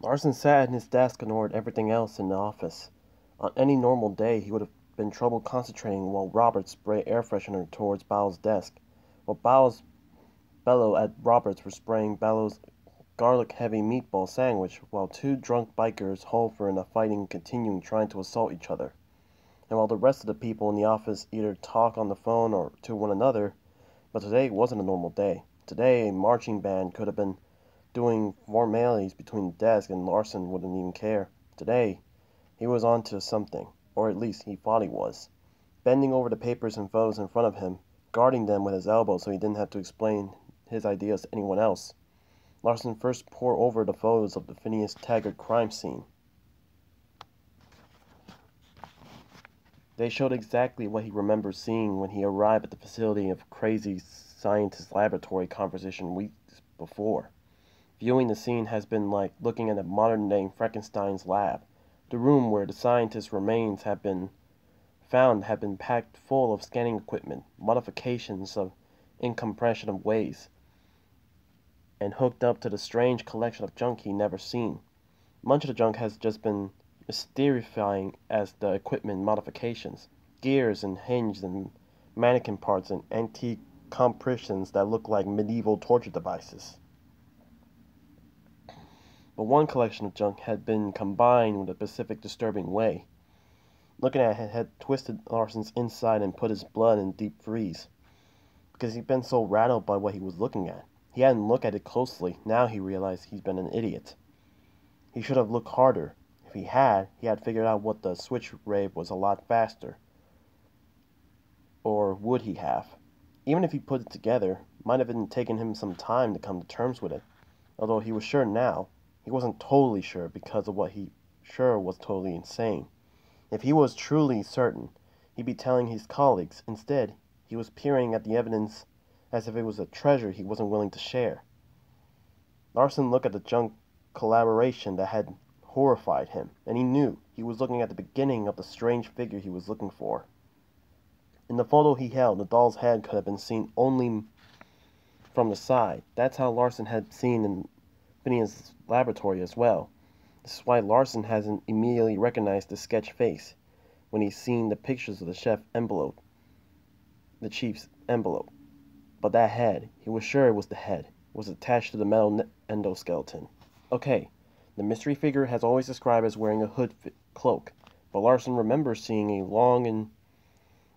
Larson sat at his desk and ignored everything else in the office. On any normal day, he would have been trouble concentrating while Robert sprayed air freshener towards Bowles' desk, while Bowles bellowed at Roberts for spraying Bellow's garlic-heavy meatball sandwich, while two drunk bikers hauled for in a fighting continuing trying to assault each other, and while the rest of the people in the office either talked on the phone or to one another. But today wasn't a normal day. Today a marching band could have been doing formalities between the desk and Larson wouldn't even care. Today, he was onto something, or at least he thought he was. Bending over the papers and photos in front of him, guarding them with his elbow so he didn't have to explain his ideas to anyone else. Larson first pored over the photos of the Phineas Taggart crime scene. They showed exactly what he remembered seeing when he arrived at the facility of crazy scientist laboratory conversation weeks before. Viewing the scene has been like looking at a modern day Frankenstein's lab. The room where the scientist's remains have been found had been packed full of scanning equipment, modifications of incomprehensible ways, and hooked up to the strange collection of junk he never seen. Much of the junk has just been mysterifying as the equipment modifications, gears and hinges and mannequin parts and antique compressions that look like medieval torture devices but one collection of junk had been combined with a specific disturbing way. Looking at it had twisted Larson's inside and put his blood in deep freeze. Because he'd been so rattled by what he was looking at. He hadn't looked at it closely. Now he realized he'd been an idiot. He should have looked harder. If he had, he had figured out what the switch rave was a lot faster. Or would he have? Even if he put it together, might have been taking him some time to come to terms with it. Although he was sure now, he wasn't totally sure because of what he sure was totally insane. If he was truly certain, he'd be telling his colleagues. Instead, he was peering at the evidence as if it was a treasure he wasn't willing to share. Larson looked at the junk collaboration that had horrified him, and he knew he was looking at the beginning of the strange figure he was looking for. In the photo he held, the doll's head could have been seen only from the side. That's how Larson had seen in Phineas' laboratory as well. This is why Larson hasn't immediately recognized the sketch face when he's seen the pictures of the chef envelope, the chief's envelope. But that head, he was sure it was the head, was attached to the metal endoskeleton. Okay, the mystery figure has always described as wearing a hood cloak, but Larson remembers seeing a long and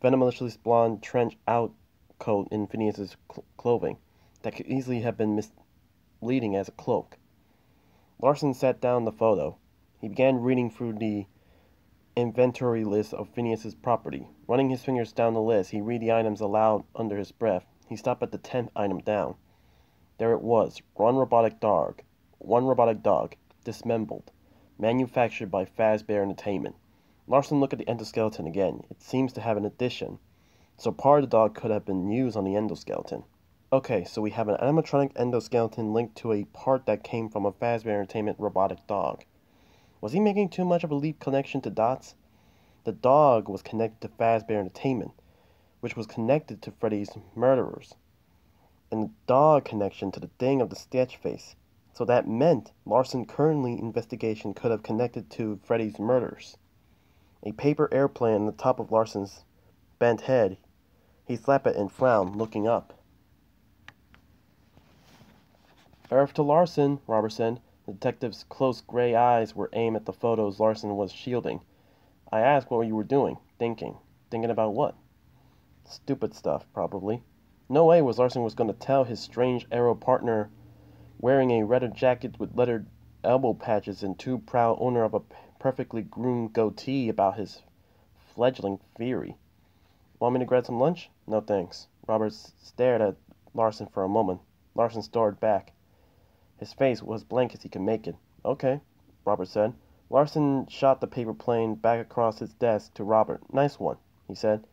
venomously blonde trench out coat in Phineas's cl clothing that could easily have been misleading as a cloak. Larson set down the photo. He began reading through the inventory list of Phineas's property. Running his fingers down the list, he read the items aloud under his breath. He stopped at the tenth item down. There it was, one robotic dog. One robotic dog, dismembered, manufactured by Fazbear Entertainment. Larson looked at the endoskeleton again. It seems to have an addition. So part of the dog could have been used on the endoskeleton. Okay, so we have an animatronic endoskeleton linked to a part that came from a Fazbear Entertainment robotic dog. Was he making too much of a leap connection to dots? The dog was connected to Fazbear Entertainment, which was connected to Freddy's murderers, and the dog connection to the thing of the sketch face. So that meant Larson currently investigation could have connected to Freddy's murders. A paper airplane on the top of Larson's bent head. He slapped it and frowned, looking up. Earth to Larson, Robert said. The detective's close gray eyes were aimed at the photos Larson was shielding. I asked what you were doing. Thinking. Thinking about what? Stupid stuff, probably. No way was Larson was going to tell his strange arrow partner wearing a leather jacket with lettered elbow patches and too proud owner of a perfectly groomed goatee about his fledgling theory. Want me to grab some lunch? No thanks. Robert stared at Larson for a moment. Larson stared back. His face was blank as he could make it. Okay, Robert said. Larson shot the paper plane back across his desk to Robert. Nice one, he said,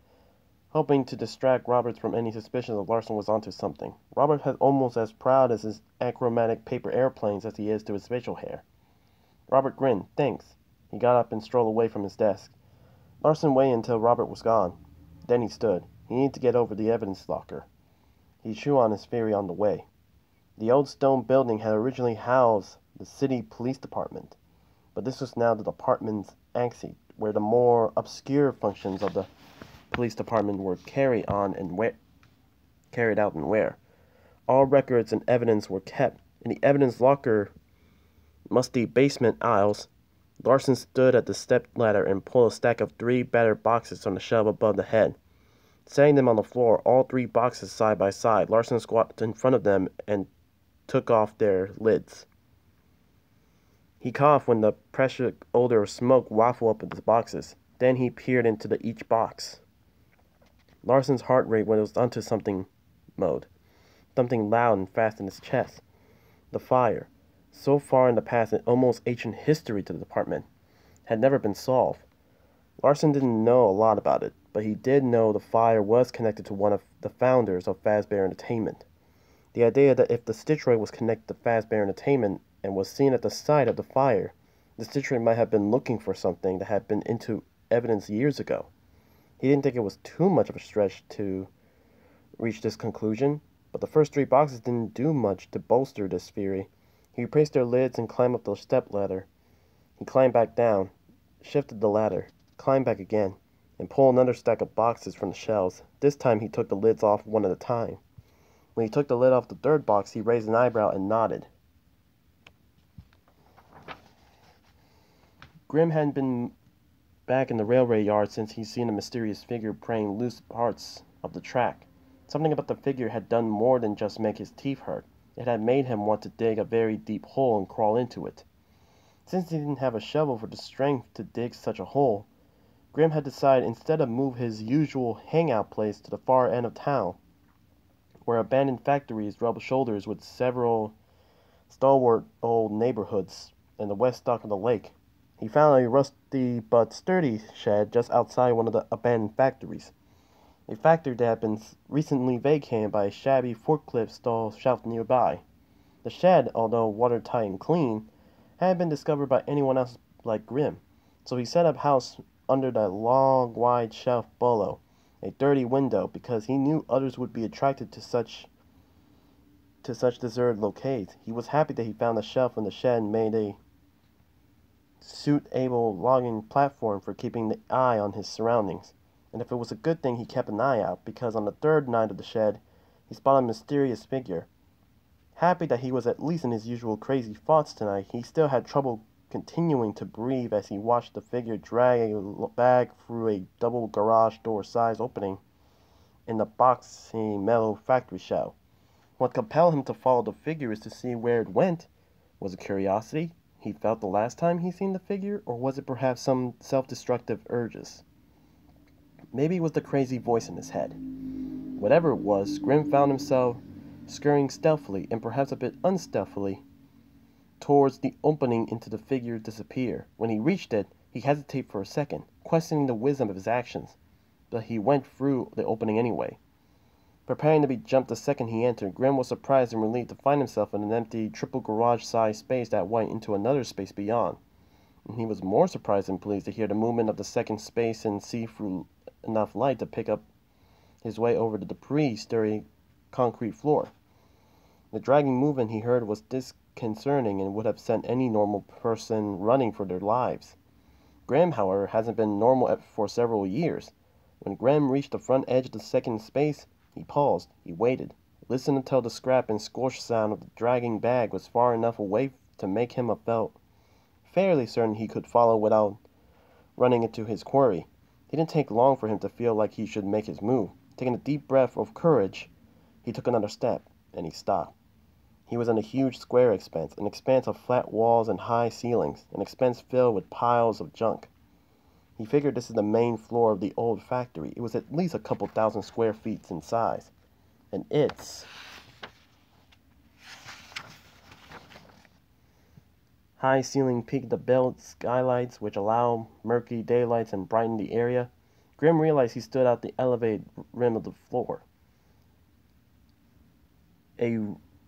hoping to distract Robert from any suspicion that Larson was onto something. Robert was almost as proud of his achromatic paper airplanes as he is to his facial hair. Robert grinned. Thanks. He got up and strolled away from his desk. Larson waited until Robert was gone. Then he stood. He needed to get over the evidence locker. He'd chew on his theory on the way. The old stone building had originally housed the city police department. But this was now the department's axis, where the more obscure functions of the police department were carried on and where, carried out and where. All records and evidence were kept. In the evidence locker, musty basement aisles, Larson stood at the step ladder and pulled a stack of three battered boxes on the shelf above the head. Setting them on the floor, all three boxes side by side, Larson squatted in front of them and took off their lids. He coughed when the precious odor of smoke wafted up in the boxes. Then he peered into the, each box. Larson's heart rate was onto something mode, something loud and fast in his chest. The fire, so far in the past and almost ancient history to the department, had never been solved. Larson didn't know a lot about it, but he did know the fire was connected to one of the founders of Fazbear Entertainment. The idea that if the Stitchoid was connected to Fazbear Entertainment and was seen at the site of the fire, the Stitchoid might have been looking for something that had been into evidence years ago. He didn't think it was too much of a stretch to reach this conclusion, but the first three boxes didn't do much to bolster this theory. He replaced their lids and climbed up the step ladder. He climbed back down, shifted the ladder, climbed back again, and pulled another stack of boxes from the shelves. This time he took the lids off one at a time. When he took the lid off the third box, he raised an eyebrow and nodded. Grim hadn't been back in the railway yard since he'd seen a mysterious figure preying loose parts of the track. Something about the figure had done more than just make his teeth hurt. It had made him want to dig a very deep hole and crawl into it. Since he didn't have a shovel for the strength to dig such a hole, Grim had decided instead of move his usual hangout place to the far end of town, where abandoned factories rub shoulders with several stalwart old neighborhoods in the west dock of the lake. He found a rusty but sturdy shed just outside one of the abandoned factories. A factory that had been recently vacated by a shabby forklift stall shelf nearby. The shed, although watertight and clean, hadn't been discovered by anyone else like Grim, so he set up house under the long, wide shelf below a dirty window because he knew others would be attracted to such to such deserted locates. He was happy that he found a shelf in the shed and made a suitable logging platform for keeping the eye on his surroundings. And if it was a good thing he kept an eye out, because on the third night of the shed, he spotted a mysterious figure. Happy that he was at least in his usual crazy thoughts tonight, he still had trouble continuing to breathe as he watched the figure drag a bag through a double garage door sized opening in the boxy metal factory shell. What compelled him to follow the figure is to see where it went. Was it curiosity he felt the last time he seen the figure, or was it perhaps some self-destructive urges? Maybe it was the crazy voice in his head. Whatever it was, Grim found himself scurrying stealthily and perhaps a bit unstealthily towards the opening into the figure disappear. When he reached it, he hesitated for a second, questioning the wisdom of his actions, but he went through the opening anyway. Preparing to be jumped the second he entered, Grim was surprised and relieved to find himself in an empty triple garage-sized space that went into another space beyond. And he was more surprised and pleased to hear the movement of the second space and see through enough light to pick up his way over the debris stirring concrete floor. The dragging movement he heard was dis concerning and would have sent any normal person running for their lives. Graham, however, hasn't been normal for several years. When Graham reached the front edge of the second space, he paused, he waited, listened until the scrap and squash sound of the dragging bag was far enough away to make him a felt fairly certain he could follow without running into his quarry. It didn't take long for him to feel like he should make his move. Taking a deep breath of courage, he took another step, and he stopped. He was in a huge square expanse, an expanse of flat walls and high ceilings, an expanse filled with piles of junk. He figured this is the main floor of the old factory. It was at least a couple thousand square feet in size. And its high ceiling peaked the built skylights, which allow murky daylights and brighten the area. Grim realized he stood at the elevated rim of the floor. A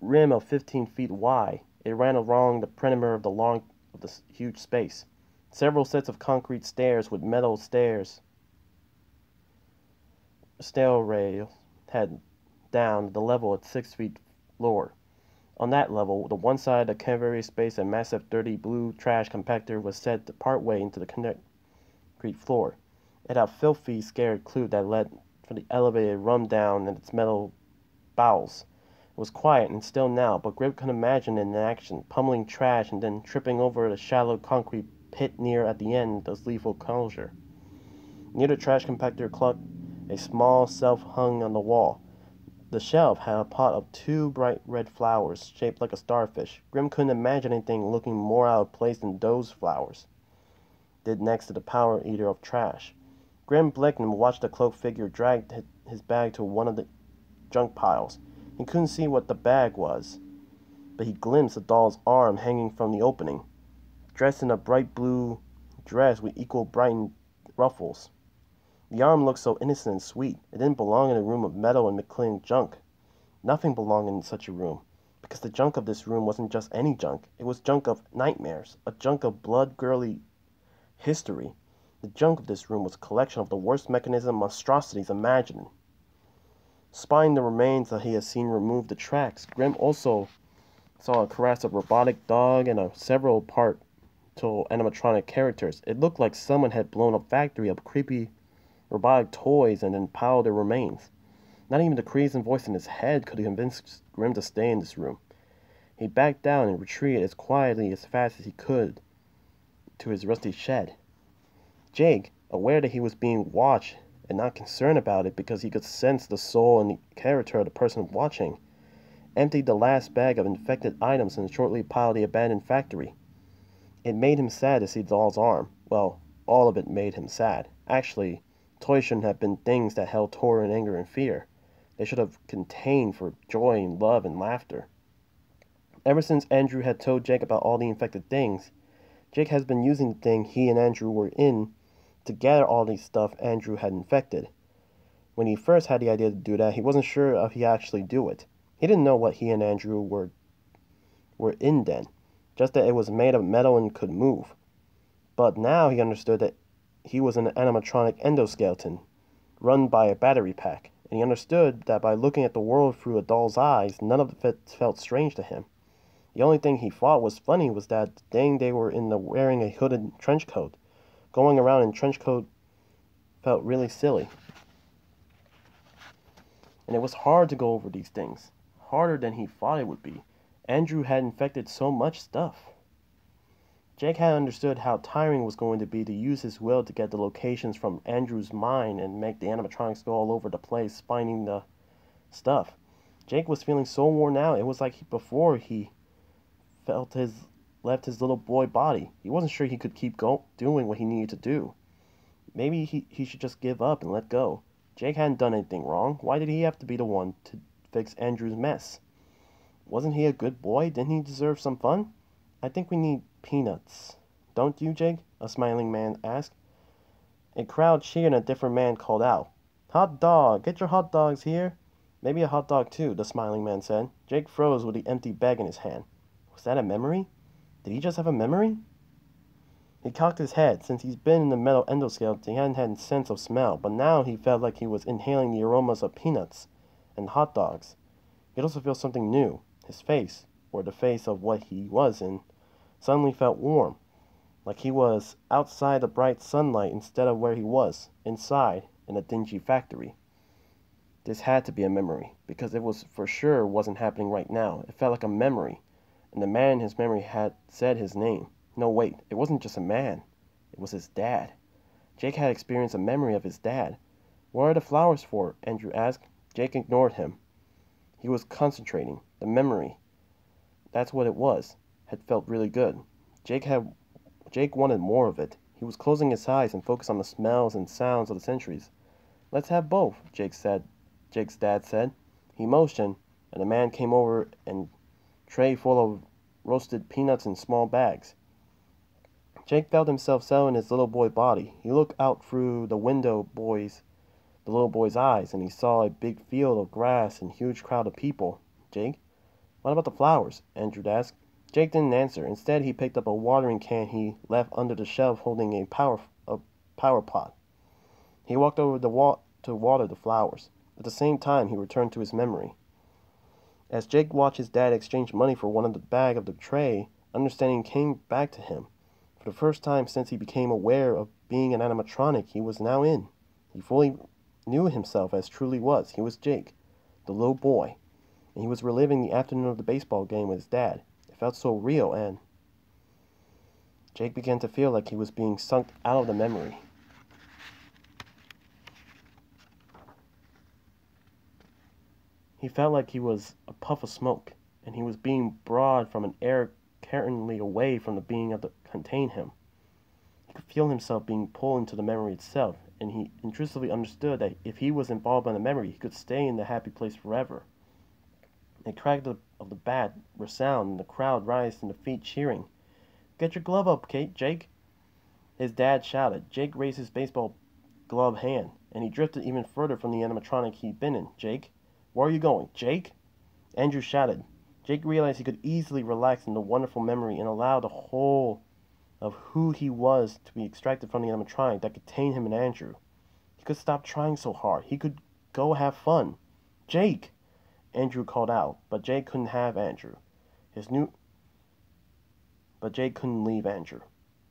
rim of 15 feet wide. It ran along the perimeter of the long of the huge space. Several sets of concrete stairs with metal stairs stair rails had down the level at six feet lower. On that level, the one side of the cavern space, a massive dirty blue trash compactor was set part way into the concrete floor. It had a filthy, scared clue that led from the elevated run down in its metal bowels. Was quiet and still now, but Grim could imagine it in action, pummeling trash and then tripping over the shallow concrete pit near at the end of the lethal closure. Near the trash compactor clock, a small shelf hung on the wall. The shelf had a pot of two bright red flowers shaped like a starfish. Grim couldn't imagine anything looking more out of place than those flowers did next to the power eater of trash. Grim blinked and watched the cloaked figure drag his bag to one of the junk piles. He couldn't see what the bag was, but he glimpsed the doll's arm hanging from the opening, dressed in a bright blue dress with equal bright ruffles. The arm looked so innocent and sweet. It didn't belong in a room of metal and McLean junk. Nothing belonged in such a room, because the junk of this room wasn't just any junk. It was junk of nightmares, a junk of blood girly history. The junk of this room was a collection of the worst mechanism monstrosities imagined. Spying the remains that he had seen remove the tracks, Grim also saw a caress of robotic dog and a several part to animatronic characters. It looked like someone had blown a factory of creepy robotic toys and then piled their remains. Not even the crazy voice in his head could convince Grim to stay in this room. He backed down and retreated as quietly as fast as he could to his rusty shed. Jake, aware that he was being watched and not concerned about it because he could sense the soul and the character of the person watching, emptied the last bag of infected items and shortly piled the abandoned factory. It made him sad to see Doll's arm. Well, all of it made him sad. Actually, Toys shouldn't have been things that held horror and anger and fear. They should have contained for joy and love and laughter. Ever since Andrew had told Jake about all the infected things, Jake has been using the thing he and Andrew were in to gather all the stuff Andrew had infected. When he first had the idea to do that, he wasn't sure if he actually do it. He didn't know what he and Andrew were were in then, just that it was made of metal and could move. But now he understood that he was an animatronic endoskeleton run by a battery pack, and he understood that by looking at the world through a doll's eyes, none of it felt strange to him. The only thing he thought was funny was that thing they were in the wearing a hooded trench coat. Going around in trench coat felt really silly. And it was hard to go over these things. Harder than he thought it would be. Andrew had infected so much stuff. Jake had understood how tiring it was going to be to use his will to get the locations from Andrew's mind and make the animatronics go all over the place finding the stuff. Jake was feeling so worn out. It was like before he felt his left his little boy body. He wasn't sure he could keep go- doing what he needed to do. Maybe he, he should just give up and let go. Jake hadn't done anything wrong. Why did he have to be the one to fix Andrew's mess? Wasn't he a good boy? Didn't he deserve some fun? I think we need peanuts. Don't you, Jake? a smiling man asked. A crowd cheered and a different man called out. Hot dog! Get your hot dogs here! Maybe a hot dog too, the smiling man said. Jake froze with the empty bag in his hand. Was that a memory? Did he just have a memory? He cocked his head. Since he's been in the metal endoskeleton, he hadn't had a sense of smell, but now he felt like he was inhaling the aromas of peanuts and hot dogs. He'd also feel something new. His face, or the face of what he was in, suddenly felt warm, like he was outside the bright sunlight instead of where he was, inside, in a dingy factory. This had to be a memory, because it was for sure wasn't happening right now. It felt like a memory, and the man in his memory had said his name. No, wait, it wasn't just a man. It was his dad. Jake had experienced a memory of his dad. What are the flowers for? Andrew asked. Jake ignored him. He was concentrating. The memory. That's what it was had felt really good. Jake had Jake wanted more of it. He was closing his eyes and focused on the smells and sounds of the centuries. Let's have both, Jake said. Jake's dad said. He motioned, and a man came over and tray full of roasted peanuts in small bags. Jake felt himself settling his little boy body. He looked out through the window boy's the little boy's eyes, and he saw a big field of grass and huge crowd of people. Jake, what about the flowers? Andrew asked. Jake didn't answer. Instead, he picked up a watering can he left under the shelf holding a power, a power pot. He walked over the wa- to water the flowers. At the same time, he returned to his memory. As Jake watched his dad exchange money for one of the bag of the tray, understanding came back to him. For the first time since he became aware of being an animatronic, he was now in. He fully knew himself as truly was. He was Jake, the little boy, and he was reliving the afternoon of the baseball game with his dad. It felt so real, and Jake began to feel like he was being sunk out of the memory. He felt like he was a puff of smoke, and he was being brought from an air currently away from the being that contained him. He could feel himself being pulled into the memory itself, and he intuitively understood that if he was involved in the memory, he could stay in the happy place forever. The crack of the bat resounded, and the crowd rised in the feet cheering. Get your glove up, Kate, Jake. His dad shouted. Jake raised his baseball glove hand, and he drifted even further from the animatronic he'd been in. Jake, where are you going, Jake? Andrew shouted. Jake realized he could easily relax in the wonderful memory and allow the whole of who he was to be extracted from the animatronic that contained him and Andrew. He could stop trying so hard. He could go have fun. Jake! Andrew called out, but Jake couldn't have Andrew. His new but Jake couldn't leave Andrew.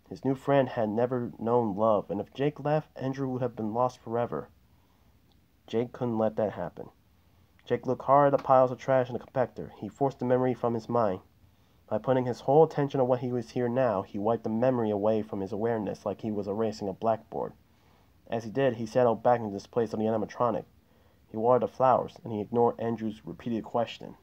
His new friend had never known love, and if Jake left, Andrew would have been lost forever. Jake couldn't let that happen. Jake looked hard at the piles of trash in the compactor. He forced the memory from his mind. By putting his whole attention on what he was here now, he wiped the memory away from his awareness like he was erasing a blackboard. As he did, he settled back into his place on the animatronic. He watered the flowers, and he ignored Andrew's repeated question.